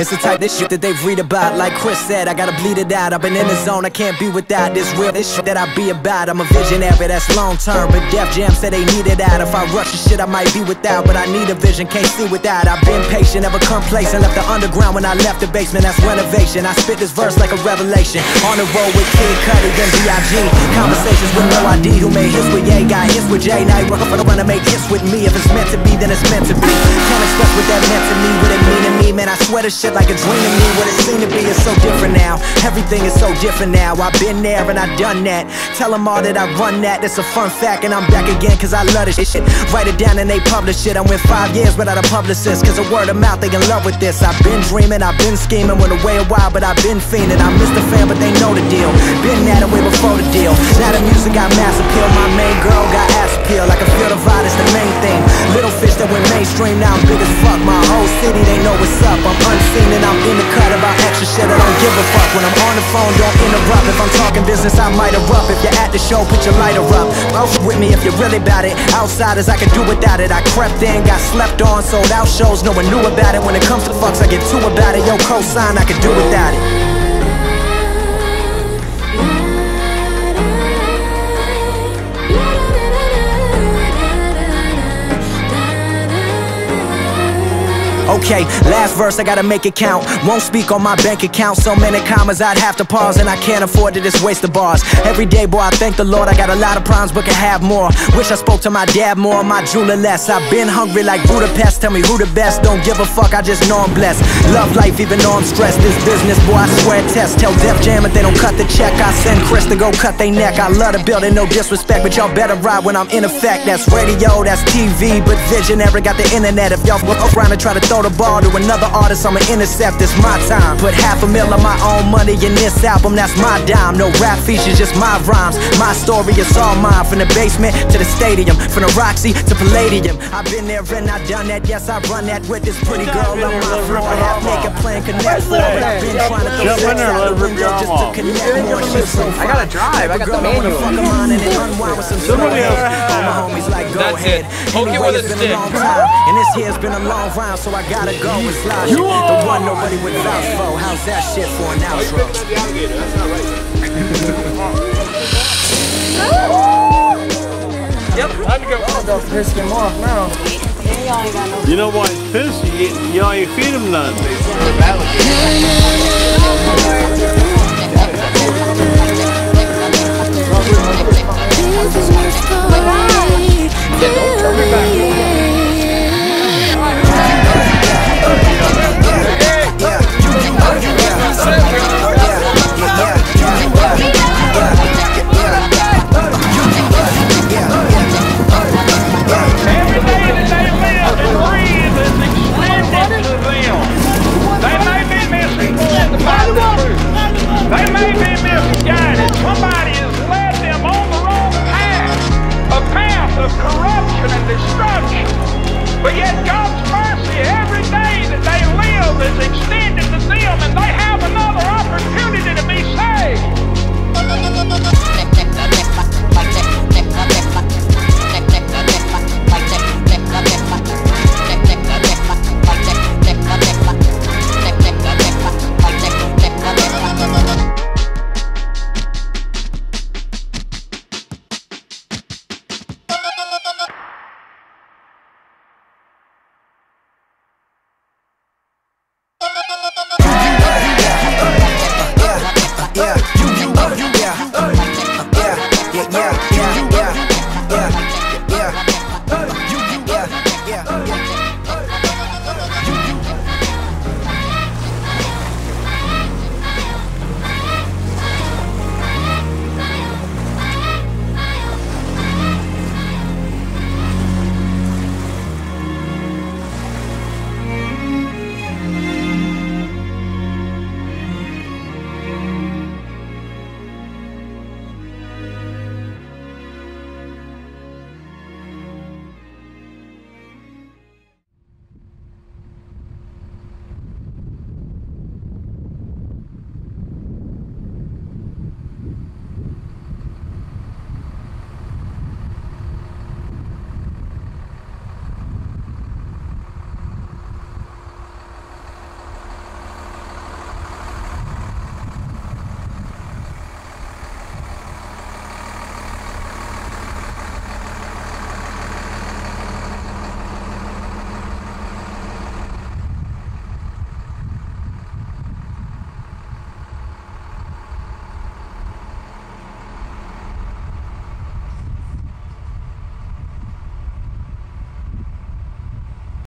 It's the type of shit that they read about. Like Chris said, I gotta bleed it out. I've been in the zone, I can't be without this real this shit that I be about. I'm a visionary, that's long term. But Def Jam said they need it out. If I rush the shit, I might be without. But I need a vision, can't see without. I've been patient, never complacent. Left the underground when I left the basement, that's renovation. I spit this verse like a revelation. On the road with Kid Cudi, then B.I.G. Conversations with no ID. Who made hits with Ye, got hits with Jay. Now you working for the run to make hits with me. If it's meant to be, then it's meant to be. Can't express what that meant to me, what it mean to me. Man, I swear this shit like a dream to me. What it seemed to be is so different now. Everything is so different now. I've been there and I done that. Tell them all that I run that. That's a fun fact, and I'm back again cause I love this shit. Write it down and they publish it. I went five years without a publicist cause a word of mouth, they in love with this. I've been dreaming, I've been scheming. Went away a while, but I've been fiending. I miss the fan, but they know the deal. Been that way before the deal. Now the music got mass appeal. My main girl got ass appeal. I can feel the vibe, it's the main thing. Little fish that went mainstream, now I'm big as fuck. My whole city, they know what's up. I'm unseen and I'm in the cut about extra shit. I don't give a fuck when I'm on the phone. Don't interrupt. If I'm talking business, I might erupt. If you're at the show, put your lighter up. Both with me if you're really about it. Outsiders, I can do without it. I crept in, got slept on, sold out shows. No one knew about it. When it comes to fucks, I get two about it. Yo, cosign, I can do without it. Okay, last verse, I gotta make it count. Won't speak on my bank account. So many commas, I'd have to pause, and I can't afford to just waste the bars. Every day, boy, I thank the Lord. I got a lot of problems, but can have more. Wish I spoke to my dad more, my jeweler less. I've been hungry like Budapest. Tell me who the best. Don't give a fuck, I just know I'm blessed. Love life, even though I'm stressed. This business, boy, I swear test. Tell Def Jam if they don't cut the check. I send Chris to go cut they neck. I love the building, no disrespect, but y'all better ride when I'm in effect. That's radio, that's TV, but visionary got the internet. If y'all around and try to throw the ball to another artist, I'ma intercept. It's my time. Put half a mil of my own money in this album, that's my dime. No rap features, just my rhymes. My story is all mine. From the basement to the stadium, from the Roxy to Palladium. I've been there and I've done that. Yes, I run that with this pretty girl on my floor. Half naked playing connect four, but I've been trying to throw Jump in sex there, out the let her rip window just arm to connect more. She's so I gotta drive. I got the Girl, I wanna manual. fuck 'em on and then unwind with some Somebody slow else hands. All my like, go That's ahead. it. Poke it Anyway, with a stick. a long time, and this here's been a long round, so I gotta go and slide you. The one nobody would vouch for. How's that shit for an outro? Piss him off now. You know why he's pissed? You, get, you know, you feed him none.